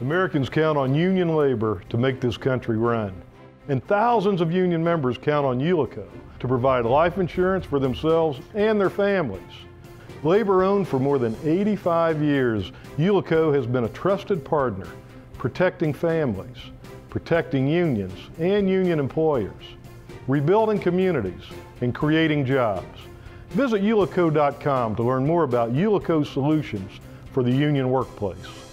Americans count on union labor to make this country run. And thousands of union members count on Ullico to provide life insurance for themselves and their families. Labor owned for more than 85 years, Ullico has been a trusted partner, protecting families, protecting unions and union employers, rebuilding communities, and creating jobs. Visit Ullico.com to learn more about Ullico's solutions for the union workplace.